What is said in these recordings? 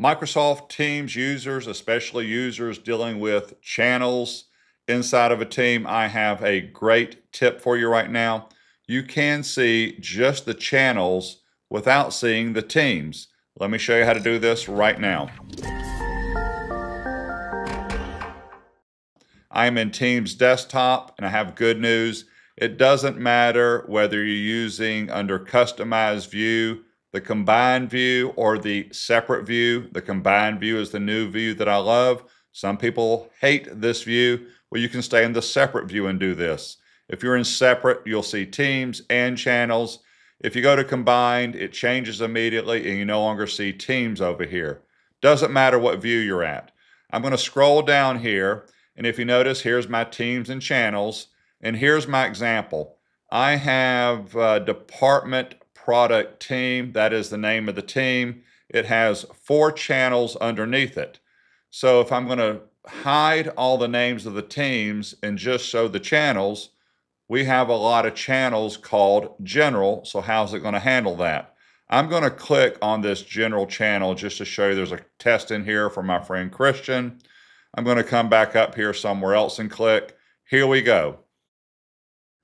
Microsoft Teams users, especially users dealing with channels inside of a team, I have a great tip for you right now. You can see just the channels without seeing the teams. Let me show you how to do this right now. I'm in Teams Desktop and I have good news. It doesn't matter whether you're using under Customized View the combined view or the separate view. The combined view is the new view that I love. Some people hate this view. Well, you can stay in the separate view and do this. If you're in separate, you'll see teams and channels. If you go to combined, it changes immediately and you no longer see teams over here. Doesn't matter what view you're at. I'm going to scroll down here and if you notice, here's my teams and channels and here's my example. I have a department product team. That is the name of the team. It has four channels underneath it. So if I'm going to hide all the names of the teams and just show the channels, we have a lot of channels called general. So how's it going to handle that? I'm going to click on this general channel just to show you there's a test in here for my friend Christian. I'm going to come back up here somewhere else and click. Here we go.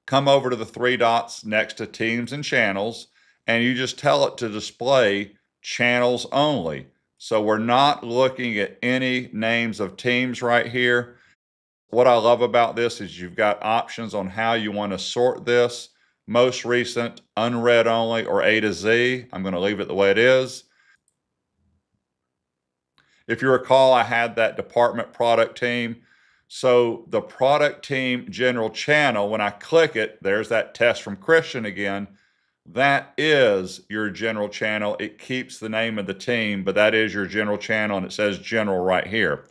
Come over to the three dots next to teams and channels and you just tell it to display channels only. So we're not looking at any names of teams right here. What I love about this is you've got options on how you want to sort this. Most recent, unread only, or A to Z. I'm going to leave it the way it is. If you recall, I had that department product team. So the product team general channel, when I click it, there's that test from Christian again that is your general channel. It keeps the name of the team, but that is your general channel, and it says general right here.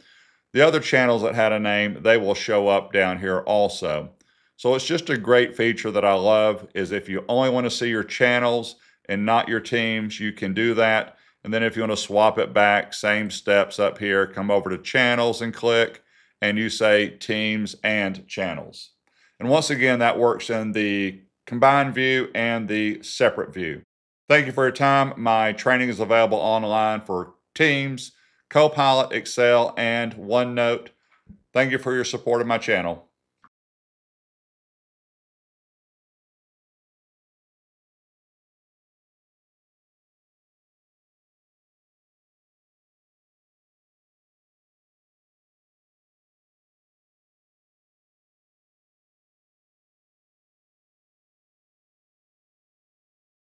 The other channels that had a name, they will show up down here also. So it's just a great feature that I love is if you only want to see your channels and not your teams, you can do that. And then if you want to swap it back, same steps up here, come over to channels and click, and you say teams and channels. And once again, that works in the combined view and the separate view. Thank you for your time. My training is available online for Teams, Copilot, Excel, and OneNote. Thank you for your support of my channel.